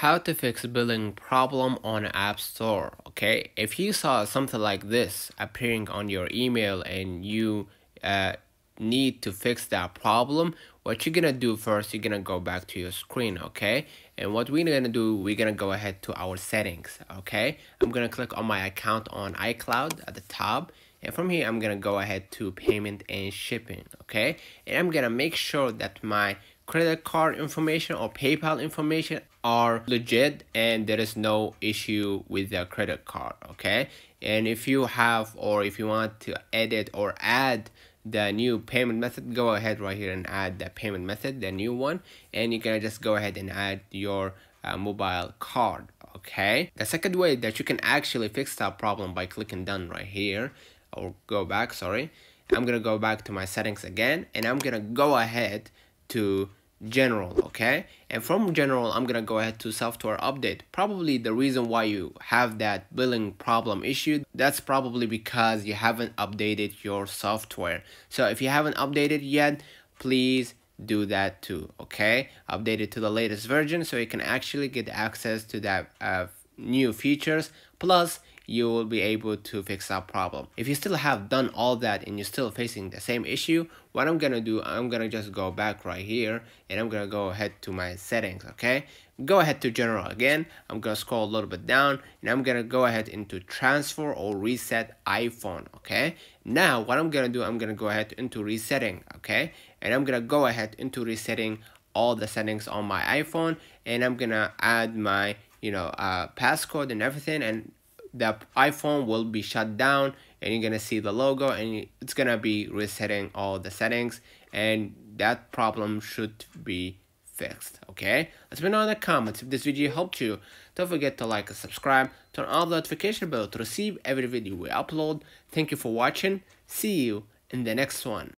how to fix billing problem on app store okay? If you saw something like this appearing on your email and you uh, need to fix that problem what you're gonna do first you're gonna go back to your screen okay? And what we're gonna do we're gonna go ahead to our settings okay? I'm gonna click on my account on icloud at the top and from here i'm gonna go ahead to payment and shipping okay? And i'm gonna make sure that my credit card information or PayPal information are legit and there is no issue with the credit card okay? And if you have or if you want to edit or add the new payment method go ahead right here and add the payment method the new one and you can just go ahead and add your uh, mobile card okay? The second way that you can actually fix that problem by clicking done right here or go back sorry. I'm gonna go back to my settings again and i'm gonna go ahead to general okay? And from general i'm gonna go ahead to software update. Probably the reason why you have that billing problem issue that's probably because you haven't updated your software. So if you haven't updated yet please do that too okay? Update it to the latest version so you can actually get access to that uh, new features plus you will be able to fix that problem. If you still have done all that and you're still facing the same issue, what I'm gonna do, I'm gonna just go back right here and I'm gonna go ahead to my settings, okay? Go ahead to general again. I'm gonna scroll a little bit down and I'm gonna go ahead into transfer or reset iPhone, okay? Now, what I'm gonna do, I'm gonna go ahead into resetting, okay? And I'm gonna go ahead into resetting all the settings on my iPhone and I'm gonna add my you know uh, passcode and everything and the iPhone will be shut down and you're gonna see the logo and it's gonna be resetting all the settings and that problem should be fixed okay? Let me know in the comments if this video helped you. Don't forget to like and subscribe. Turn on the notification bell to receive every video we upload. Thank you for watching. See you in the next one